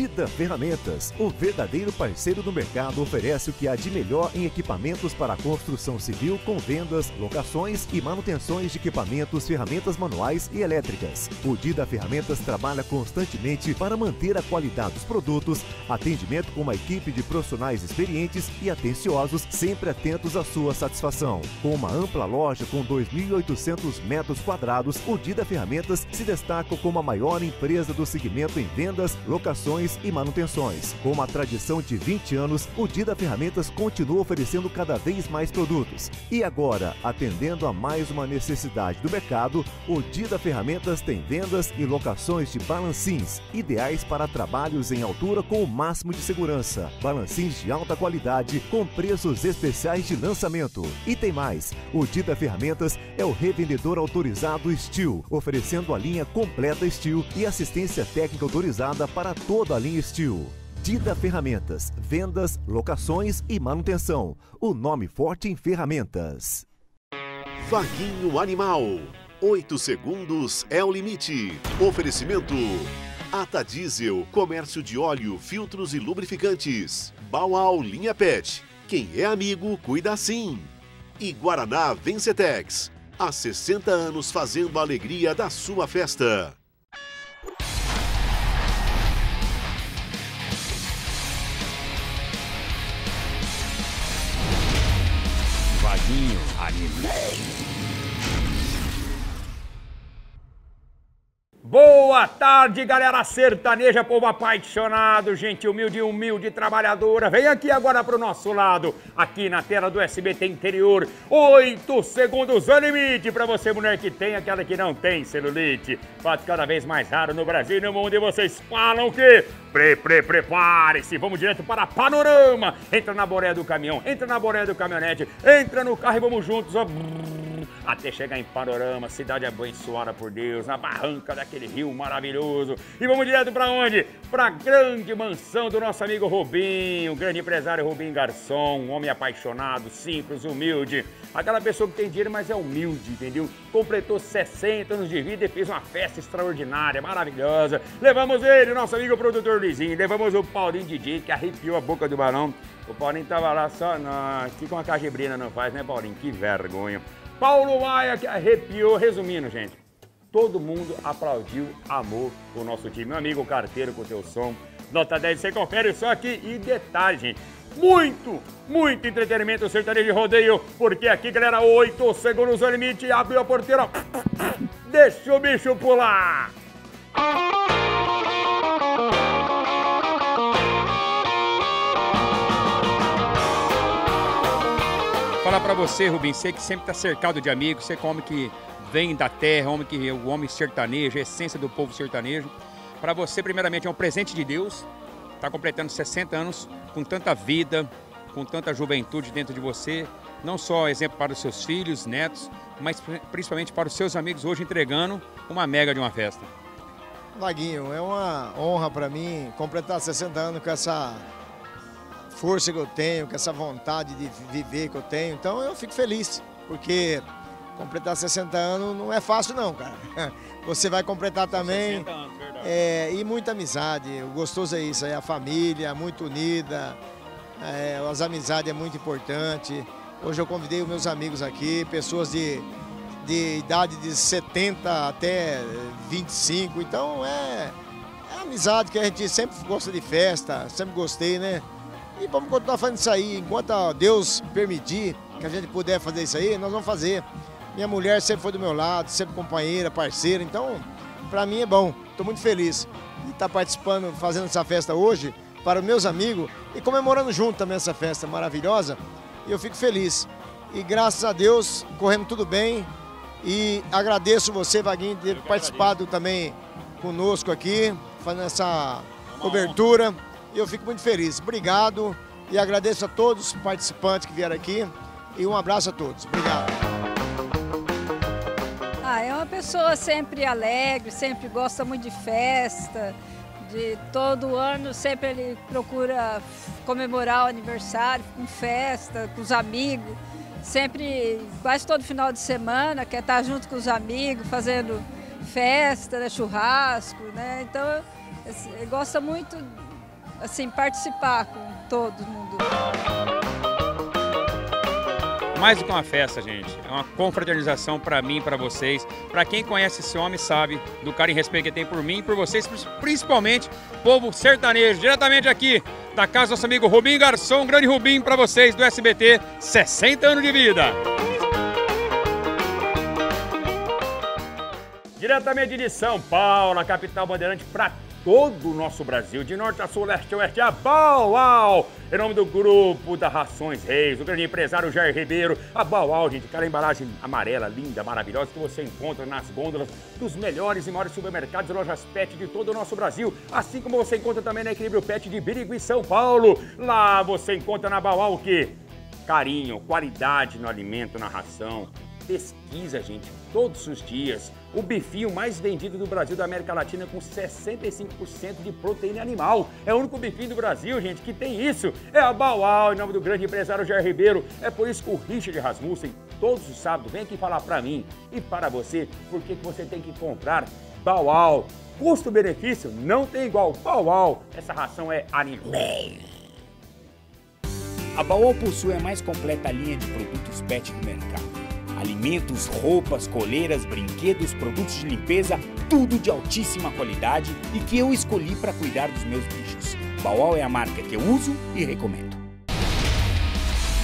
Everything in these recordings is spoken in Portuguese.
Dida Ferramentas, o verdadeiro parceiro do mercado, oferece o que há de melhor em equipamentos para construção civil com vendas, locações e manutenções de equipamentos, ferramentas manuais e elétricas. O Dida Ferramentas trabalha constantemente para manter a qualidade dos produtos, atendimento com uma equipe de profissionais experientes e atenciosos, sempre atentos à sua satisfação. Com uma ampla loja com 2.800 metros quadrados, o Dida Ferramentas se destaca como a maior empresa do segmento em vendas, locações e manutenções. Com uma tradição de 20 anos, o Dida Ferramentas continua oferecendo cada vez mais produtos. E agora, atendendo a mais uma necessidade do mercado, o Dida Ferramentas tem vendas e locações de balancins, ideais para trabalhos em altura com o máximo de segurança. Balancins de alta qualidade com preços especiais de lançamento. E tem mais, o Dida Ferramentas é o revendedor autorizado Steel, oferecendo a linha completa Steel e assistência técnica autorizada para toda a linha Steel. Dida Ferramentas, vendas, locações e manutenção. O nome forte em ferramentas. Vaguinho Animal. 8 segundos é o limite. Oferecimento. Ata Diesel, comércio de óleo, filtros e lubrificantes. Bauau Linha Pet. Quem é amigo, cuida assim. E Guaraná Vencetex. Há 60 anos fazendo a alegria da sua festa. Vaguinho Animal. Boa tarde, galera sertaneja, povo apaixonado, gente humilde, humilde, trabalhadora. Vem aqui agora pro nosso lado, aqui na tela do SBT Interior. Oito segundos é limite pra você, mulher que tem, aquela que não tem celulite. Fato cada vez mais raro no Brasil e no mundo. E vocês falam que Pre, pre, prepare-se, vamos direto para Panorama. Entra na boreia do caminhão, entra na boreia do caminhonete, entra no carro e vamos juntos, ó, até chegar em Panorama, cidade abençoada por Deus, na barranca daquele rio maravilhoso. E vamos direto para onde? Para a grande mansão do nosso amigo Rubinho, grande empresário Rubinho Garçom, um homem apaixonado, simples, humilde. Aquela pessoa que tem dinheiro, mas é humilde, entendeu? Completou 60 anos de vida e fez uma festa extraordinária, maravilhosa. Levamos ele, nosso amigo produtor Luizinho, levamos o Paulinho DJ, que arrepiou a boca do balão. O Paulinho tava lá só, não, que com a cajibrina não faz, né, Paulinho? Que vergonha. Paulo Maia, que arrepiou. Resumindo, gente, todo mundo aplaudiu, amou o nosso time. Meu amigo carteiro com o teu som. Nota 10, você confere só aqui. E detalhe, gente, muito, muito entretenimento sertanejo de rodeio, porque aqui, galera, 8 segundos no limite, abriu a porteira, deixa o bicho pular. Falar pra você, Rubim, você que sempre tá cercado de amigos, você como que vem da terra, homem que o homem sertanejo, a essência do povo sertanejo. Para você, primeiramente, é um presente de Deus. Está completando 60 anos com tanta vida, com tanta juventude dentro de você. Não só exemplo para os seus filhos, netos, mas principalmente para os seus amigos hoje entregando uma mega de uma festa. Vaguinho, é uma honra para mim completar 60 anos com essa força que eu tenho, com essa vontade de viver que eu tenho. Então eu fico feliz, porque completar 60 anos não é fácil não, cara. Você vai completar também. 60 anos, verdade. É, e muita amizade. O gostoso é isso, é a família muito unida. É, as amizades é muito importante. Hoje eu convidei os meus amigos aqui, pessoas de, de idade de 70 até 25. Então é, é amizade que a gente sempre gosta de festa, sempre gostei, né? E vamos continuar fazendo isso aí. Enquanto Deus permitir que a gente puder fazer isso aí, nós vamos fazer. Minha mulher sempre foi do meu lado, sempre companheira, parceira. Então, para mim é bom. Estou muito feliz de estar tá participando, fazendo essa festa hoje para os meus amigos e comemorando junto também essa festa maravilhosa. E eu fico feliz. E graças a Deus, correndo tudo bem. E agradeço você, Vaguinho, de ter participado também conosco aqui, fazendo essa cobertura. E eu fico muito feliz. Obrigado e agradeço a todos os participantes que vieram aqui. E um abraço a todos. Obrigado. Ah, é uma pessoa sempre alegre, sempre gosta muito de festa. De todo ano sempre ele procura comemorar o aniversário com festa, com os amigos. Sempre, quase todo final de semana, quer estar junto com os amigos, fazendo festa, né, churrasco, né? Então, ele gosta muito assim, participar com todo mundo. Mais do que uma festa, gente. É uma confraternização para mim, para vocês. Para quem conhece esse homem, sabe do carinho e respeito que tem por mim e por vocês, principalmente povo sertanejo. Diretamente aqui da casa do nosso amigo Rubim Garçom, grande Rubim para vocês do SBT, 60 anos de vida. Diretamente de São Paulo, a capital bandeirante, para todo o nosso Brasil, de norte a sul, leste a oeste, a Bauau, em nome do grupo da Rações Reis, o grande empresário Jair Ribeiro, a Bauau, gente, aquela embalagem amarela, linda, maravilhosa, que você encontra nas gôndolas dos melhores e maiores supermercados e lojas pet de todo o nosso Brasil, assim como você encontra também na Equilíbrio Pet de Birigui, São Paulo. Lá você encontra na Bauau o quê? Carinho, qualidade no alimento, na ração, pesquisa, gente, todos os dias. O bifinho mais vendido do Brasil da América Latina com 65% de proteína animal. É o único bifinho do Brasil, gente, que tem isso. É a Bauau, em nome do grande empresário Jair Ribeiro. É por isso que o Richard Rasmussen, todos os sábados, vem aqui falar para mim e para você por que você tem que comprar Bauau. Custo-benefício não tem igual. Bauau, essa ração é animal. A Bauau possui a mais completa linha de produtos pet do mercado Alimentos, roupas, coleiras, brinquedos, produtos de limpeza, tudo de altíssima qualidade e que eu escolhi para cuidar dos meus bichos. Bauau é a marca que eu uso e recomendo.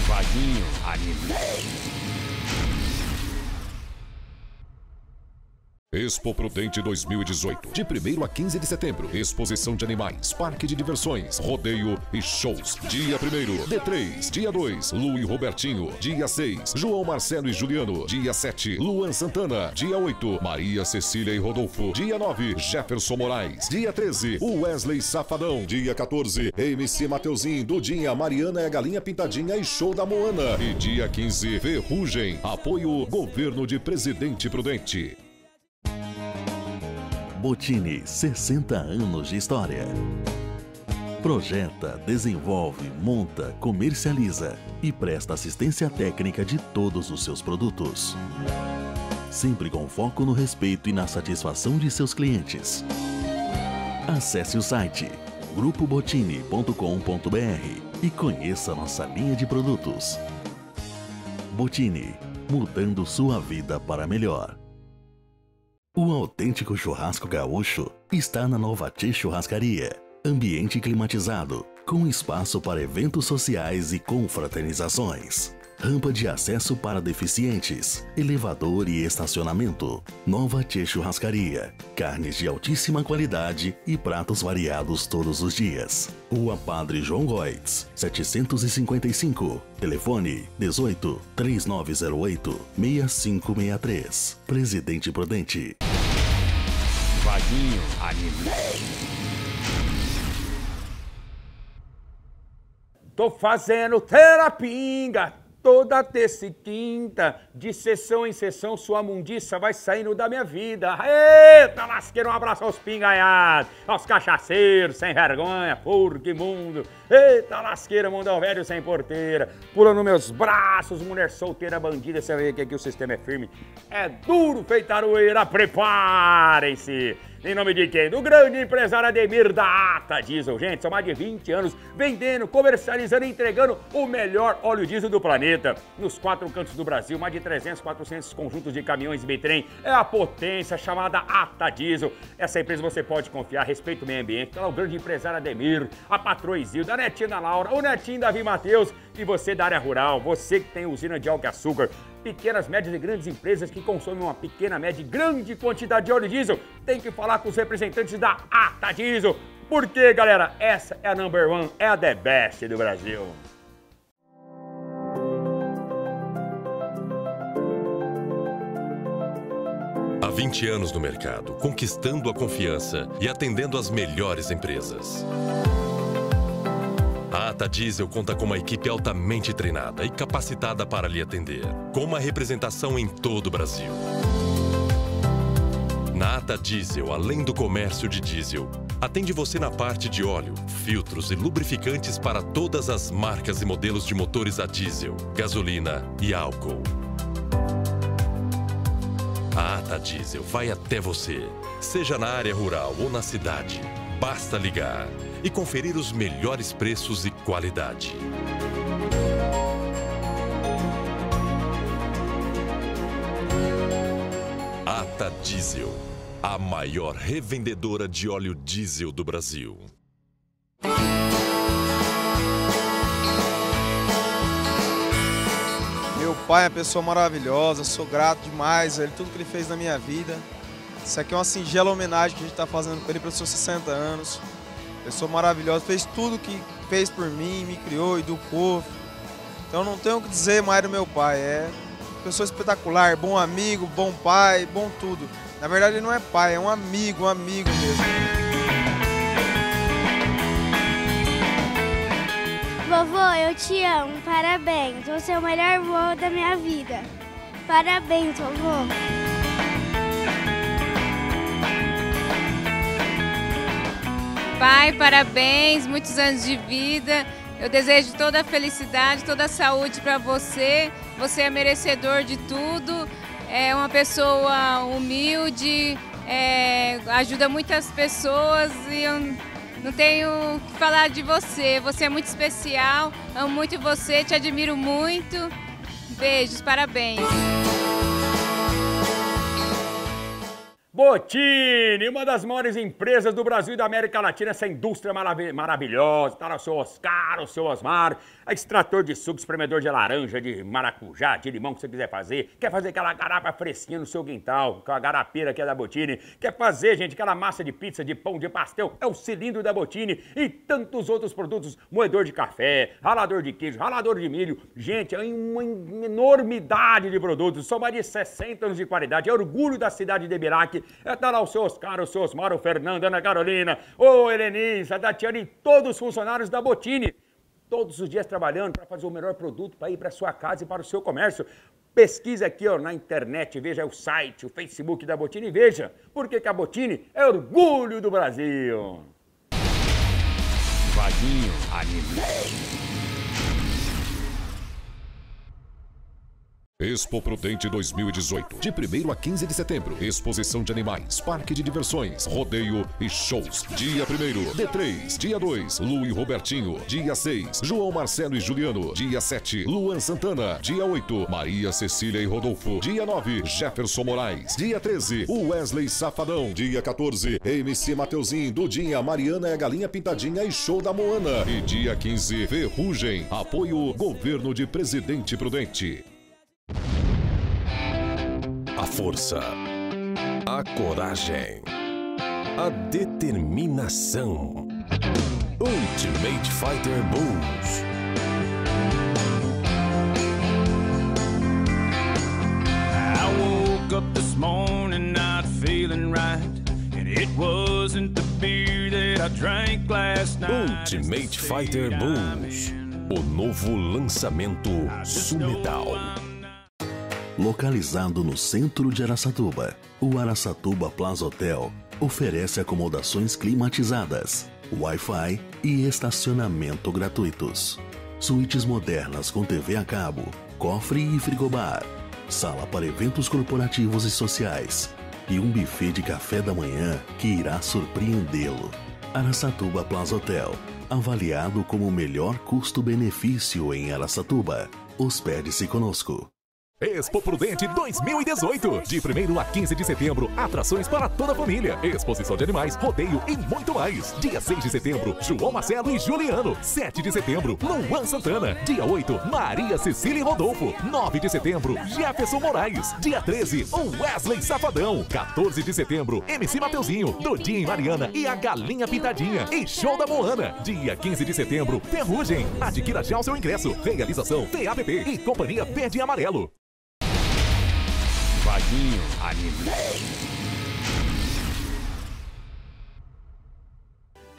Vaguinho Anime. Expo Prudente 2018. De 1 a 15 de setembro. Exposição de animais, parque de diversões, rodeio e shows. Dia 1 D3. Dia 2, Lu e Robertinho. Dia 6, João Marcelo e Juliano. Dia 7, Luan Santana. Dia 8, Maria Cecília e Rodolfo. Dia 9, Jefferson Moraes. Dia 13, Wesley Safadão. Dia 14, MC Mateuzinho, Dudinha, Mariana é a Galinha Pintadinha e Show da Moana. E dia 15, Ferrugem. Apoio Governo de Presidente Prudente. Botini, 60 anos de história. Projeta, desenvolve, monta, comercializa e presta assistência técnica de todos os seus produtos. Sempre com foco no respeito e na satisfação de seus clientes. Acesse o site grupobotini.com.br e conheça nossa linha de produtos. Botini, mudando sua vida para melhor. O autêntico churrasco gaúcho está na Nova Tchê Churrascaria. Ambiente climatizado, com espaço para eventos sociais e confraternizações. Rampa de acesso para deficientes, elevador e estacionamento. Nova Tchê Churrascaria. Carnes de altíssima qualidade e pratos variados todos os dias. Rua Padre João Goitz, 755. Telefone 18 3908 6563. Presidente Prudente. Vaguinho Anime. Tô fazendo terapinga toda terça e quinta, de sessão em sessão, sua mundiça vai saindo da minha vida. Eita, lasqueiro, um abraço aos pingaiados, aos cachaceiros, sem vergonha, porco imundo. Eita, lasqueira, mundão velho sem porteira. Pula nos meus braços, mulher solteira bandida, você vê que aqui o sistema é firme. É duro, feitaroeira, preparem-se. Em nome de quem? Do grande empresário Ademir da Ata Diesel. Gente, são mais de 20 anos vendendo, comercializando e entregando o melhor óleo diesel do planeta. Nos quatro cantos do Brasil, mais de 300, 400 conjuntos de caminhões e bitrem. É a potência chamada Ata Diesel. Essa empresa você pode confiar, respeita o meio ambiente. Então, é o grande empresário Ademir, a patroa Isilda, a netinha da Laura, o netinho Davi Matheus e você da área rural, você que tem usina de álcool e açúcar pequenas, médias e grandes empresas que consomem uma pequena, média e grande quantidade de óleo diesel, tem que falar com os representantes da Ata Diesel. Porque, galera, essa é a number one, é a the best do Brasil. Há 20 anos no mercado, conquistando a confiança e atendendo as melhores empresas. A Ata Diesel conta com uma equipe altamente treinada e capacitada para lhe atender, com uma representação em todo o Brasil. Na Ata Diesel, além do comércio de diesel, atende você na parte de óleo, filtros e lubrificantes para todas as marcas e modelos de motores a diesel, gasolina e álcool. A Ata Diesel vai até você, seja na área rural ou na cidade Basta ligar e conferir os melhores preços e qualidade. Ata Diesel, a maior revendedora de óleo diesel do Brasil. Meu pai é uma pessoa maravilhosa, sou grato demais ele, tudo que ele fez na minha vida. Isso aqui é uma singela homenagem que a gente está fazendo para ele pelos seus 60 anos. Pessoa maravilhosa, fez tudo que fez por mim, me criou, educou. Então não tenho o que dizer mais do meu pai. É pessoa espetacular, bom amigo, bom pai, bom tudo. Na verdade ele não é pai, é um amigo, um amigo mesmo. Vovô, eu te amo, parabéns. Você é o melhor vô da minha vida. Parabéns, vovô. Pai, parabéns, muitos anos de vida. Eu desejo toda a felicidade, toda a saúde para você. Você é merecedor de tudo. É uma pessoa humilde, é, ajuda muitas pessoas e eu não tenho o que falar de você. Você é muito especial, amo muito você, te admiro muito. Beijos, parabéns. Botini, uma das maiores empresas do Brasil e da América Latina, essa indústria marav maravilhosa, tá o seu Oscar, o seu Osmar, extrator de suco, espremedor de laranja, de maracujá, de limão que você quiser fazer, quer fazer aquela garapa fresquinha no seu quintal, aquela garapeira que é da Botini, quer fazer, gente, aquela massa de pizza, de pão, de pastel, é o cilindro da Botini e tantos outros produtos, moedor de café, ralador de queijo, ralador de milho, gente, é uma enormidade de produtos, são mais de 60 anos de qualidade, é orgulho da cidade de Ibiraque, é, tá lá o seu Oscar, o seu Osmar, o Fernando, Ana Carolina, o Helenisa, a Tatiana e todos os funcionários da Botini. Todos os dias trabalhando para fazer o melhor produto para ir para sua casa e para o seu comércio. Pesquise aqui ó, na internet, veja o site, o Facebook da Botini e veja por que a Botini é orgulho do Brasil. Vaguinho Anime. Expo Prudente 2018, de 1 a 15 de setembro. Exposição de animais, parque de diversões, rodeio e shows. Dia 1 D3, dia 2, Lu e Robertinho. Dia 6, João Marcelo e Juliano. Dia 7, Luan Santana. Dia 8, Maria Cecília e Rodolfo. Dia 9, Jefferson Moraes. Dia 13, Wesley Safadão. Dia 14, MC Mateuzinho, Dudinha, Mariana e a Galinha Pintadinha e show da Moana. E dia 15, Ferrugem. Apoio Governo de Presidente Prudente. Força, a coragem, a determinação. Ultimate Fighter Bulls. I woke up this morning not feeling right. And it wasn't the beer that I drank last night. Ultimate Fighter Bulls. O novo lançamento Sumedal. Localizado no centro de Araçatuba, o Araçatuba Plaza Hotel oferece acomodações climatizadas, Wi-Fi e estacionamento gratuitos. Suítes modernas com TV a cabo, cofre e frigobar, sala para eventos corporativos e sociais e um buffet de café da manhã que irá surpreendê-lo. Araçatuba Plaza Hotel, avaliado como o melhor custo-benefício em Araçatuba. Hospede-se conosco. Expo Prudente 2018. De 1 a 15 de setembro, atrações para toda a família, exposição de animais, rodeio e muito mais. Dia 6 de setembro, João Marcelo e Juliano. 7 de setembro, Luan Santana. Dia 8, Maria Cecília e Rodolfo. 9 de setembro, Jefferson Moraes. Dia 13, o Wesley Safadão. 14 de setembro, MC Mateuzinho, Dudinha e Mariana e a Galinha Pintadinha. E show da Moana. Dia 15 de setembro, Ferrugem. Adquira já o seu ingresso. Realização TAPP e Companhia Verde e Amarelo. Anime.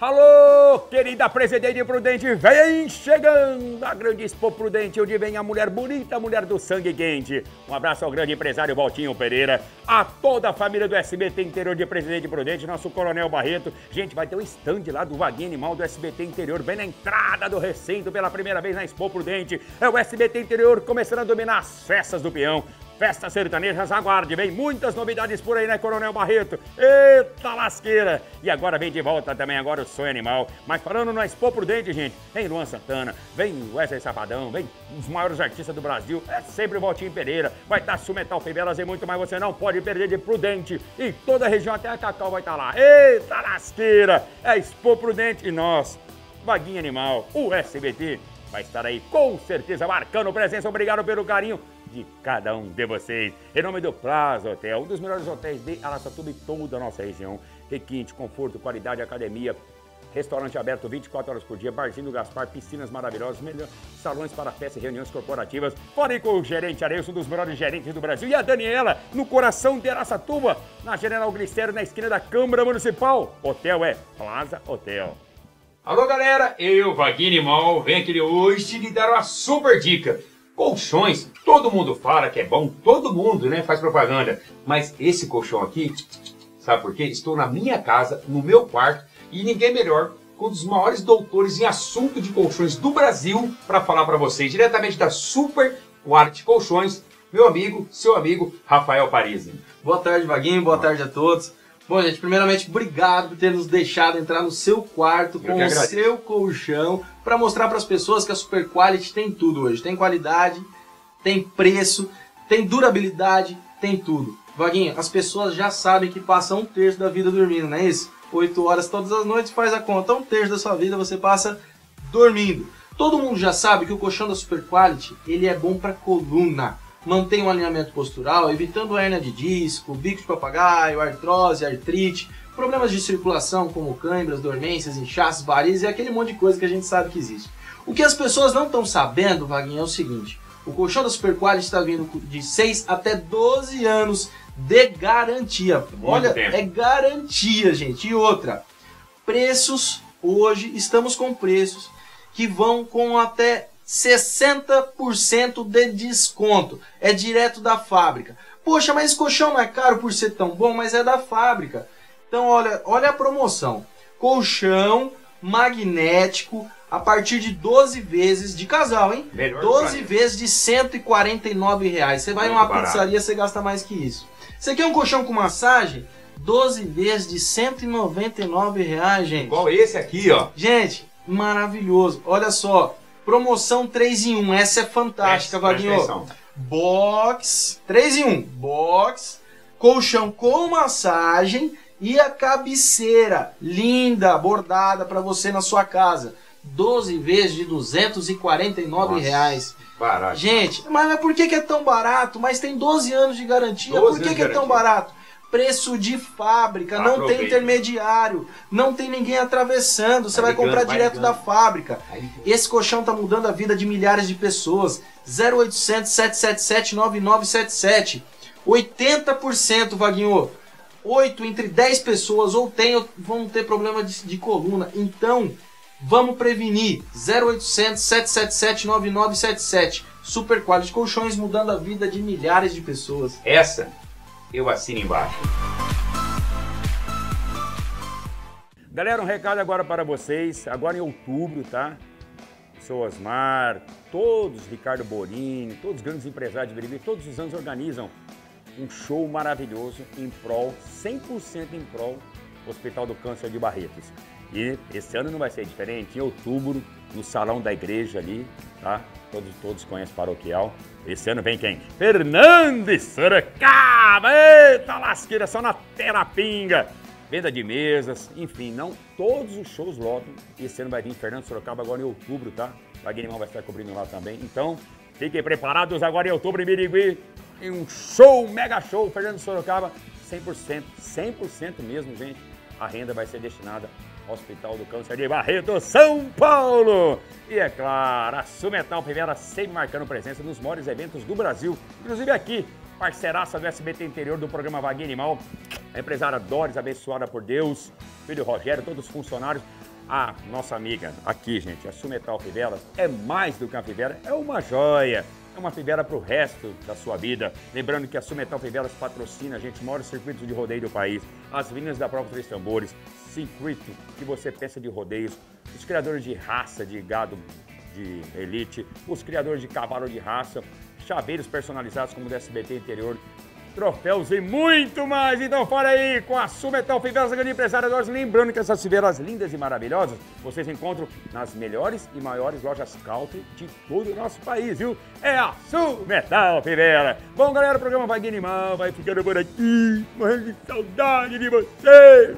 Alô, querida Presidente Prudente, vem chegando a grande Expo Prudente, onde vem a mulher bonita, a mulher do sangue quente. Um abraço ao grande empresário Valtinho Pereira, a toda a família do SBT Interior de Presidente Prudente, nosso Coronel Barreto. Gente, vai ter um stand lá do Vaguinho Animal do SBT Interior, bem na entrada do recinto, pela primeira vez na Expo Prudente. É o SBT Interior começando a dominar as festas do peão Festa Sertanejas, aguarde, vem muitas novidades por aí, né, Coronel Barreto? Eita lasqueira! E agora vem de volta também agora o Sonho Animal. Mas falando no Expo Prudente, gente, vem Luan Santana, vem Wesley Safadão, vem os maiores artistas do Brasil, é sempre o Valtinho Pereira, vai estar Sumetal Fivelas e muito mais, você não pode perder de Prudente. E toda a região, até a Cacau vai estar lá. Eita lasqueira! É Expo Prudente e nós, Vaguinha Animal, o SBT, vai estar aí com certeza marcando presença. Obrigado pelo carinho de cada um de vocês. Em nome do Plaza Hotel, um dos melhores hotéis de Araçatuba e toda a nossa região. Requinte, conforto, qualidade, academia, restaurante aberto 24 horas por dia, barzinho do Gaspar, piscinas maravilhosas, melhor, salões para festas e reuniões corporativas. Fora com o gerente Areus, um dos melhores gerentes do Brasil, e a Daniela, no coração de Araçatuba, na General Glicério, na esquina da Câmara Municipal. Hotel é Plaza Hotel. Alô, galera, eu, Vaguinho Mal, venho aqui hoje lhe dar uma super dica. Colchões, todo mundo fala que é bom, todo mundo, né, faz propaganda. Mas esse colchão aqui, sabe por quê? Estou na minha casa, no meu quarto, e ninguém melhor que um dos maiores doutores em assunto de colchões do Brasil para falar para vocês, diretamente da Super Quality Colchões, meu amigo, seu amigo, Rafael Parisi. Boa tarde, Vaguinho, boa tarde a todos. Bom, gente, primeiramente, obrigado por ter nos deixado entrar no seu quarto com o seu colchão para mostrar para as pessoas que a Super Quality tem tudo hoje. Tem qualidade, tem preço, tem durabilidade, tem tudo. Vaguinho, as pessoas já sabem que passam um terço da vida dormindo, não é isso? Oito horas todas as noites, faz a conta. Um terço da sua vida você passa dormindo. Todo mundo já sabe que o colchão da Super Quality ele é bom para coluna mantém um alinhamento postural, evitando hernia de disco, bico de papagaio, artrose, artrite, problemas de circulação como câimbras, dormências, inchaços, varizes e aquele monte de coisa que a gente sabe que existe. O que as pessoas não estão sabendo, Vaguinho, é o seguinte: o colchão da Super Quality está vindo de 6 até 12 anos de garantia. Muito Olha, tempo. é garantia, gente. E outra, preços hoje estamos com preços que vão com até 60% de desconto. É direto da fábrica. Poxa, mas esse colchão não é caro por ser tão bom, mas é da fábrica. Então, olha, olha a promoção. Colchão magnético a partir de 12 vezes de casal, hein? Melhor 12 vezes de 149 reais. Você vai Muito numa barato. pizzaria, você gasta mais que isso. Você quer um colchão com massagem? 12 vezes de 199 reais, gente. Igual esse aqui, ó. Gente, maravilhoso. Olha só, Promoção 3 em 1. Essa é fantástica, Vaguinho. Box. 3 em 1. Box. Colchão com massagem. E a cabeceira. Linda, bordada para você na sua casa. 12 vezes de 249 Nossa, reais. Barato. Gente, mas por que, que é tão barato? Mas tem 12 anos de garantia. Por que, que é tão barato? Preço de fábrica, não tem intermediário, não tem ninguém atravessando, você vai, vai comprar vai direto ligando. da fábrica. Esse colchão tá mudando a vida de milhares de pessoas. 0800 777 9977. 80% Vaguinho. 8 entre 10 pessoas ou tem ou vão ter problema de, de coluna. Então, vamos prevenir. 0800 777 9977. Super Quality Colchões mudando a vida de milhares de pessoas. Essa eu assino embaixo. Galera, um recado agora para vocês. Agora em outubro, tá? Sou Osmar, todos, Ricardo Borini, todos os grandes empresários de Birigui, todos os anos organizam um show maravilhoso em prol, 100% em prol, Hospital do Câncer de Barretos. E esse ano não vai ser diferente, em outubro, no salão da igreja ali, tá? Todos, todos conhecem paroquial. Esse ano vem quem? Fernandes Sorocaba! Eita lasqueira, só na Terapinga! Venda de mesas, enfim, não todos os shows lotam. Esse ano vai vir Fernando Sorocaba agora em outubro, tá? Wagner vai estar cobrindo lá também. Então, fiquem preparados agora em outubro em Birigui. Em um show, mega show, Fernando Sorocaba, 100%, 100% mesmo, gente. A renda vai ser destinada Hospital do Câncer de Barreto, São Paulo. E é claro, a Sumetal Primera sempre marcando presença nos maiores eventos do Brasil, inclusive aqui, parceiraça do SBT Interior do programa Vaguinha Animal, a empresária Doris, abençoada por Deus, filho Rogério, todos os funcionários. A nossa amiga aqui, gente, a Sumetal Fivelas, é mais do que uma fivela, é uma joia é uma fivela para o resto da sua vida. Lembrando que a Sumetal Fivelas patrocina, gente, os maiores circuitos de rodeio do país, as vinhas da Prova Três Tambores, circuito que você pensa de rodeios, os criadores de raça de gado de elite, os criadores de cavalo de raça, chaveiros personalizados como o do SBT Interior, troféus e muito mais. Então fora aí com a Sumetal Fiveiras, grande empresária Dores. Lembrando que essas fiveiras lindas e maravilhosas vocês encontram nas melhores e maiores lojas country de todo o nosso país, viu? É a Sumetal Fiveiras. Bom, galera, o programa vai animar, vai ficando por aqui. Morrendo de saudade de você.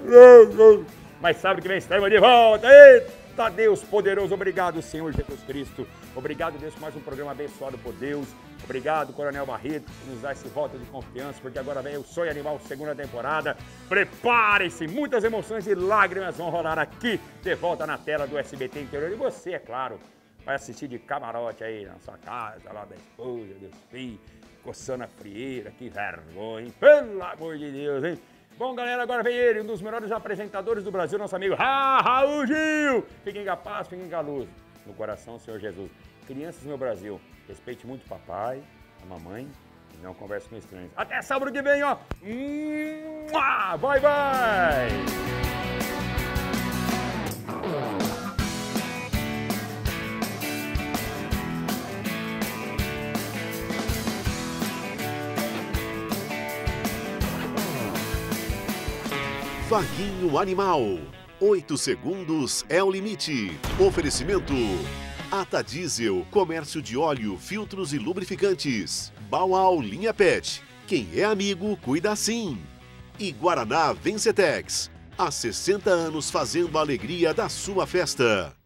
Mas sabe que vem estamos de volta. Eita Deus poderoso, obrigado Senhor Jesus Cristo. Obrigado Deus por mais um programa abençoado por Deus. Obrigado, Coronel Barreto, por nos dar esse voto de confiança, porque agora vem o Sonho Animal segunda temporada. Prepare-se, muitas emoções e lágrimas vão rolar aqui, de volta na tela do SBT Interior. E você, é claro, vai assistir de camarote aí na sua casa, lá da esposa, dos filhos, coçando a frieira, que vergonha, hein? Pelo amor de Deus, hein? Bom, galera, agora vem ele, um dos melhores apresentadores do Brasil, nosso amigo Ra Raul Gil. Fiquem em paz, fiquem em luz. No coração, Senhor Jesus. Crianças no Brasil, respeite muito o papai, a mamãe e não converse com estranhos. Até sábado que vem, ó. Vai, vai! Vaguinho Animal. 8 segundos é o limite. Oferecimento. Ata Diesel, comércio de óleo, filtros e lubrificantes. Bauau Linha Pet. Quem é amigo, cuida assim. E Guaraná Vencetex. Há 60 anos fazendo a alegria da sua festa.